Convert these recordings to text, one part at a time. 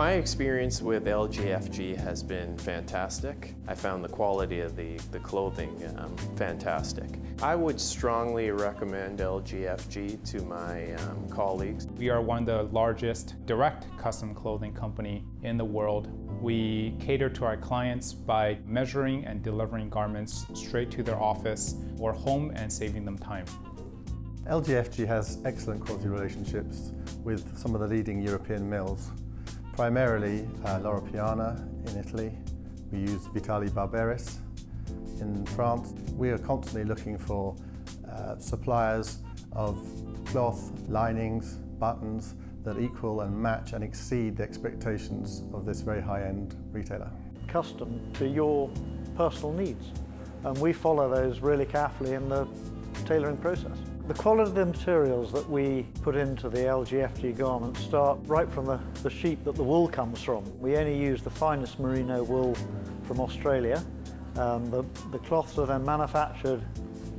My experience with LGFG has been fantastic. I found the quality of the, the clothing um, fantastic. I would strongly recommend LGFG to my um, colleagues. We are one of the largest direct custom clothing company in the world. We cater to our clients by measuring and delivering garments straight to their office or home and saving them time. LGFG has excellent quality relationships with some of the leading European mills primarily uh, Loro Piana in Italy. We use Vitale Barberis in France. We are constantly looking for uh, suppliers of cloth, linings, buttons that equal and match and exceed the expectations of this very high-end retailer. Custom to your personal needs. And we follow those really carefully in the tailoring process. The quality of the materials that we put into the LGFG garments start right from the, the sheep that the wool comes from. We only use the finest merino wool from Australia. Um, the, the cloths are then manufactured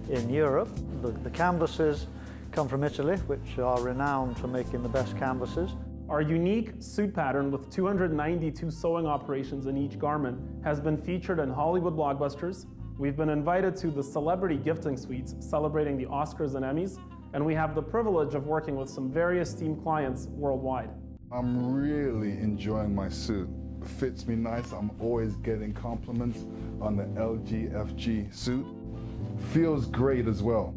in Europe. The, the canvases come from Italy, which are renowned for making the best canvases. Our unique suit pattern with 292 sewing operations in each garment has been featured in Hollywood blockbusters, We've been invited to the celebrity gifting suites celebrating the Oscars and Emmys, and we have the privilege of working with some very esteemed clients worldwide. I'm really enjoying my suit. It fits me nice. I'm always getting compliments on the LGFG suit. Feels great as well.